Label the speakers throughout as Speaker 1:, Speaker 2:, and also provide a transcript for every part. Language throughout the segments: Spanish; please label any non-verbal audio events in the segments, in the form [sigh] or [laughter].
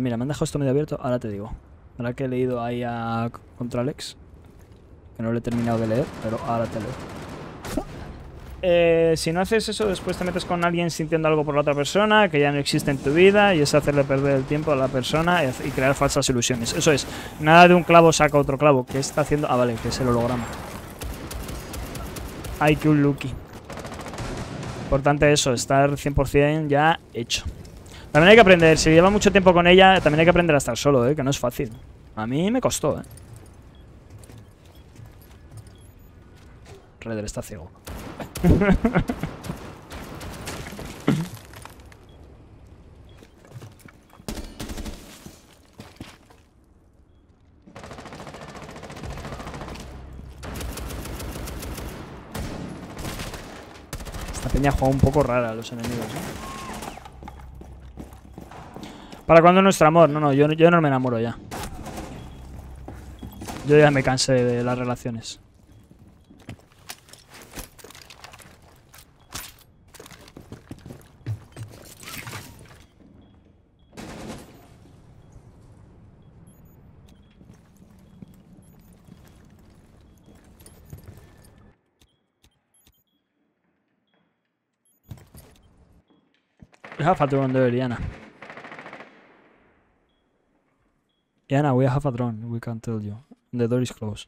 Speaker 1: Mira, me han dejado esto medio abierto, ahora te digo. Ahora que he leído ahí a contra Alex, que no lo he terminado de leer, pero ahora te leo. [laughs] Eh, si no haces eso, después te metes con alguien sintiendo algo por la otra persona que ya no existe en tu vida y es hacerle perder el tiempo a la persona y crear falsas ilusiones. Eso es, nada de un clavo saca otro clavo. ¿Qué está haciendo? Ah, vale, que es el holograma. Ay, que un Lucky. Importante eso, estar 100% ya hecho. También hay que aprender, si lleva mucho tiempo con ella, también hay que aprender a estar solo, ¿eh? que no es fácil. A mí me costó, ¿eh? Redder está ciego. [laughs] Esta peña juega un poco rara a los enemigos, ¿eh? ¿Para cuándo nuestro amor? No, no, yo, yo no me enamoro ya. Yo ya me cansé de las relaciones. We have a drone Diana. Diana, we have a drone. We can tell you. The door is closed.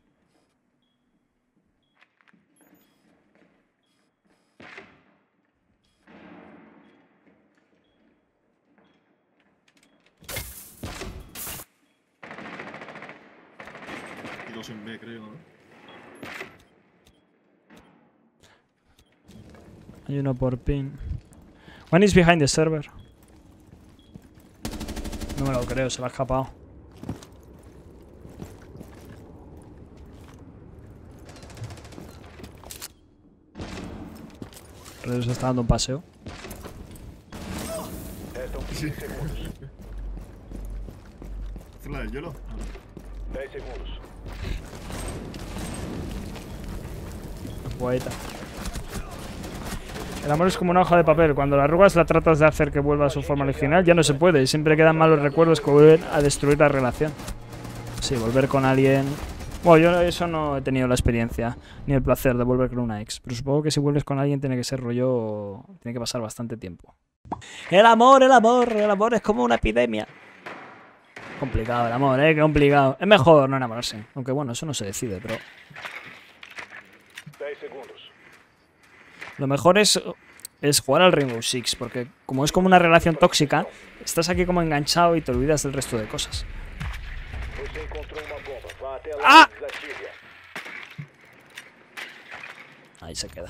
Speaker 2: Y dos en B, creo, ¿no?
Speaker 1: Hay uno por pin. One is behind the server. No me lo creo, se lo ha escapado. Se está dando un paseo.
Speaker 3: Restam 15 segundos.
Speaker 2: ¿Hacer la del hielo? No.
Speaker 3: 10 segundos.
Speaker 1: Poeta. El amor es como una hoja de papel. Cuando la arrugas la tratas de hacer que vuelva a su forma original, ya no se puede. Siempre quedan malos recuerdos que vuelven a destruir la relación. Sí, volver con alguien. Bueno, yo eso no he tenido la experiencia ni el placer de volver con una ex. Pero supongo que si vuelves con alguien tiene que ser rollo. Tiene que pasar bastante tiempo. El amor, el amor, el amor es como una epidemia. Complicado el amor, eh, qué complicado. Es mejor no enamorarse. Aunque bueno, eso no se decide, pero
Speaker 3: 10 segundos.
Speaker 1: Lo mejor es, es jugar al Rainbow Six, porque como es como una relación tóxica, estás aquí como enganchado y te olvidas del resto de cosas. Ah! Ahí se queda.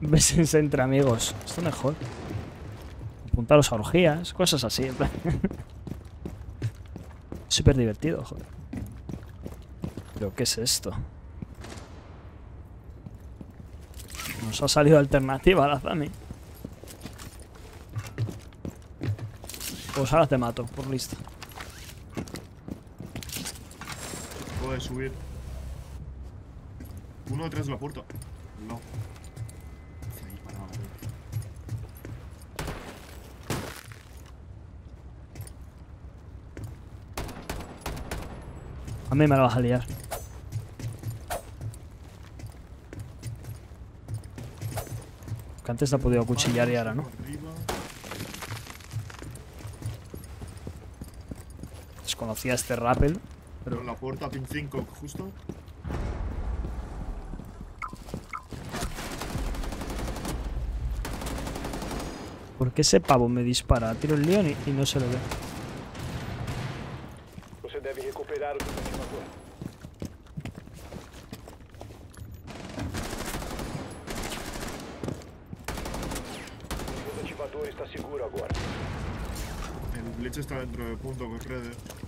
Speaker 1: Bésense entre amigos. Esto mejor. Apuntaros a orgías, cosas así. [laughs] Súper divertido, joder. ¿Pero qué es esto? Nos ha salido alternativa la Zami. Pues ahora te mato, por listo.
Speaker 2: De subir. Uno detrás de la puerta. Tío.
Speaker 1: A mí me la vas a liar. Que antes te ha podido cuchillar y ahora no. Desconocía este rappel.
Speaker 2: Pero la puerta, pin 5, justo.
Speaker 1: ¿Por qué ese pavo me dispara? Tiro el león y, y no se le ve.
Speaker 3: Recuperar desativador está seguro agora.
Speaker 2: El glitch está dentro del punto con Redder.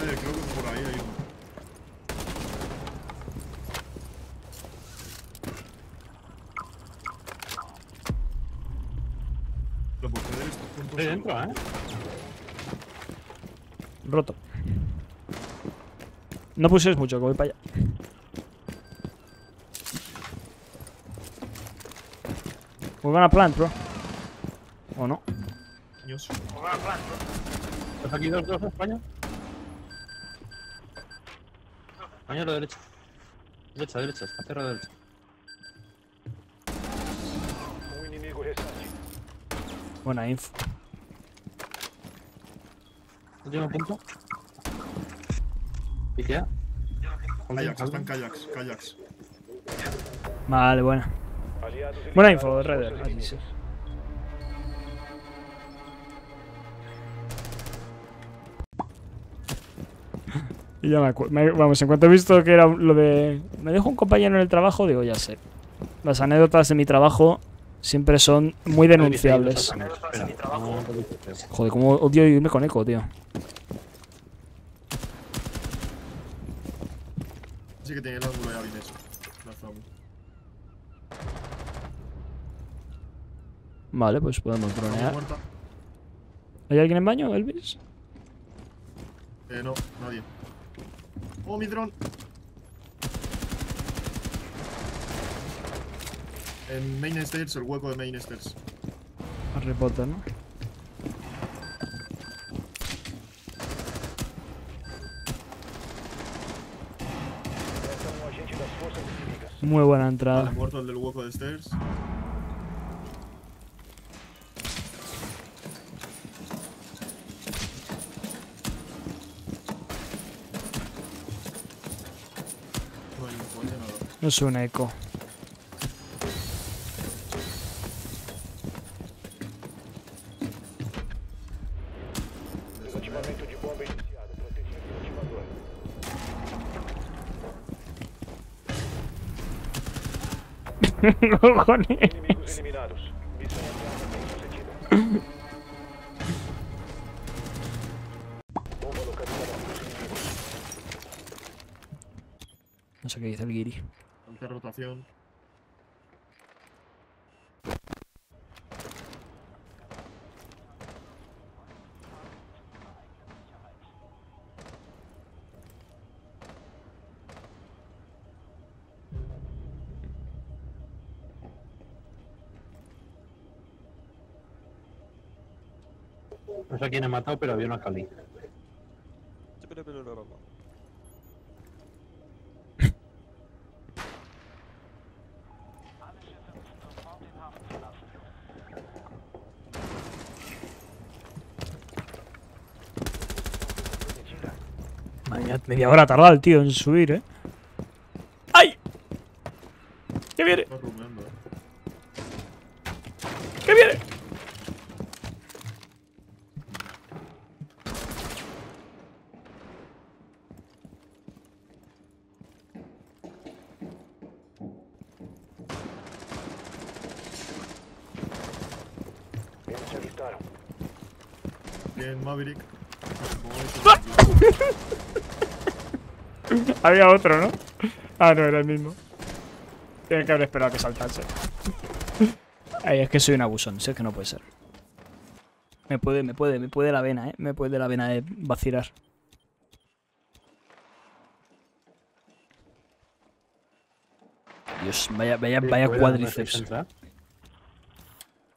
Speaker 2: Redder, creo que por ahí hay uno. Pero por Redder está junto
Speaker 4: Estoy dentro, ¿eh?
Speaker 1: Roto. No puses mucho, que voy para allá. We're gonna plant, bro. ¿O no?
Speaker 2: Niños.
Speaker 4: ¿Estás aquí dos, dos, España? A la derecha. Derecha, cerrado derecha.
Speaker 3: Un inimigo restante.
Speaker 1: Buena info.
Speaker 4: Último punto. Ikea.
Speaker 2: Kayaks, están kayaks, kayaks.
Speaker 1: Vale, buena. Buena info, Redder. Y ya me acuerdo. Vamos, en cuanto he visto que era lo de. Me dejo un compañero en el trabajo, digo, ya sé. Las anécdotas de mi trabajo siempre son muy denunciables. Joder, como odio irme con eco, tío.
Speaker 2: Sí que tiene el ángulo ya bien hecho.
Speaker 1: Vale, pues podemos dronear. ¿Hay alguien en baño, Elvis?
Speaker 2: Eh, no, nadie. ¡Oh, mi dron! En main stairs, el hueco de main stairs.
Speaker 1: Potter, ¿no? Muy buena
Speaker 2: Vale,
Speaker 1: entrada.
Speaker 2: muerto el del hueco de stairs. No hay info, no hay nada.
Speaker 1: No es un eco.
Speaker 3: Desarmamento de bomba iniciado. Protegido o ultimador.
Speaker 1: Cojones.
Speaker 3: Inimigos eliminados. Missão aliada bem sucedida. Localizada por inimigos.
Speaker 1: No sé qué dice el guiri.
Speaker 2: Alta rotación.
Speaker 4: No sé a quién he matado, pero había una Cali.
Speaker 1: Media hora tardado el tío en subir, ¿eh? ¡Ay! ¿Qué viene?
Speaker 2: Eh.
Speaker 1: ¿Qué viene?
Speaker 2: Bien, Maverick. [laughs] Eso, [laughs]
Speaker 1: Había otro, ¿no? Ah, no, era el mismo. Tiene que haber esperado a que saltase. Ay, es que soy un abusón, sé que no puede ser. Me puede, me puede, me puede la vena, ¿eh? Me puede la vena de vacilar. Dios, vaya, vaya, vaya cuádriceps.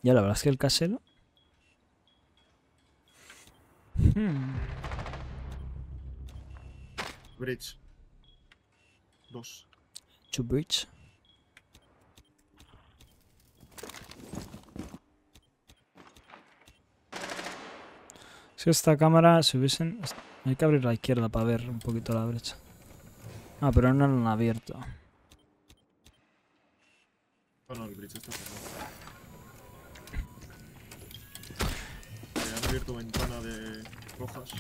Speaker 1: Ya, la verdad es que el casero. Hmm.
Speaker 2: Bridge. Dos.
Speaker 1: To bridge. Si esta cámara se hubiesen... Hay que abrir la izquierda para ver un poquito la brecha. Ah, pero no la han abierto.
Speaker 2: Ah, no, el bridge está cerrado. Eh, han abierto ventana de rojas.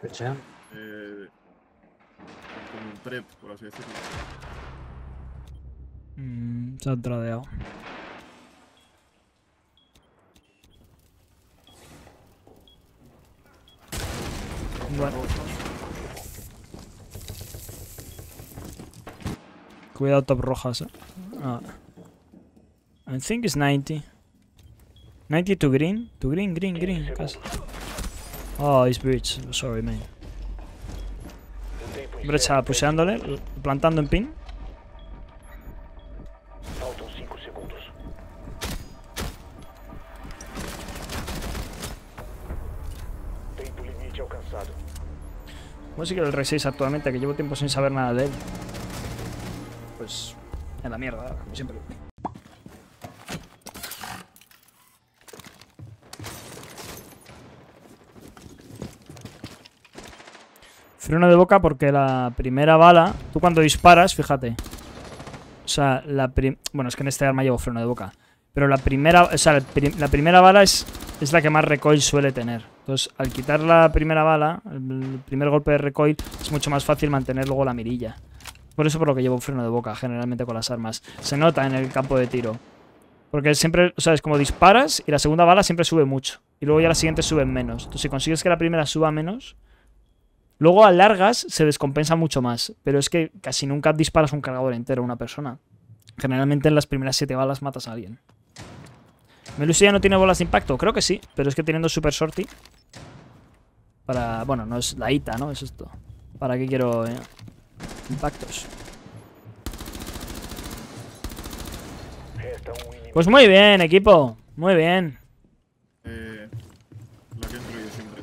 Speaker 4: Fecha.
Speaker 2: Eh, como un prep, por así decirlo.
Speaker 1: Mm, se han tradeado. Bueno. Cuidado top rojas, eh. Ah. I think it's 90. 90 to green. To green, green, green. Oh, it's bridge. Sorry, man. Brecha puseándole plantando en pin. Música del Rey 6 actualmente, que llevo tiempo sin saber nada de él. Pues en la mierda, como siempre. Freno de boca porque la primera bala, tú cuando disparas, fíjate. O sea, la bueno, es que en este arma llevo freno de boca. Pero la primera, o sea, la primera bala es, es la que más recoil suele tener. Entonces, al quitar la primera bala, el primer golpe de recoil, es mucho más fácil mantener luego la mirilla. Por eso por lo que llevo freno de boca, generalmente con las armas. Se nota en el campo de tiro. Porque siempre, o sea, es como disparas y la segunda bala siempre sube mucho. Y luego ya las siguientes suben menos. Entonces, si consigues que la primera suba menos, luego a largas se descompensa mucho más. Pero es que casi nunca disparas un cargador entero a una persona. Generalmente en las primeras siete balas matas a alguien. ¿Melusia ya no tiene bolas de impacto? Creo que sí, pero es que teniendo Super Sorty. Para. Bueno, no es la ITA, ¿no? Es esto. ¿Para qué quiero eh, impactos? Pues muy bien, equipo. Muy bien.
Speaker 2: Eh, la que entro yo siempre.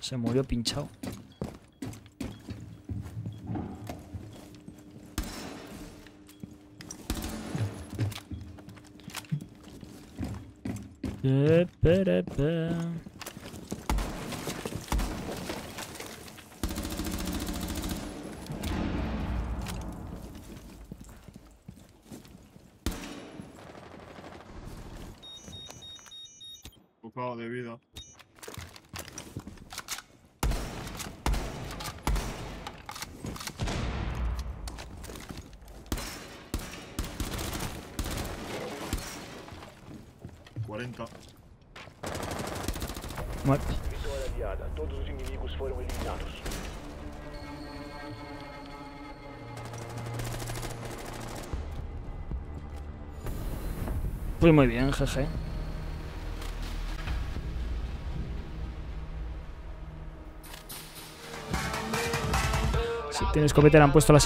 Speaker 1: Se murió pinchado. Eh.
Speaker 2: De vida.
Speaker 3: Vitória aliada. Todos os inimigos foram eliminados.
Speaker 1: Pues muy bien, jeje. Si tienes escopeta le han puesto la...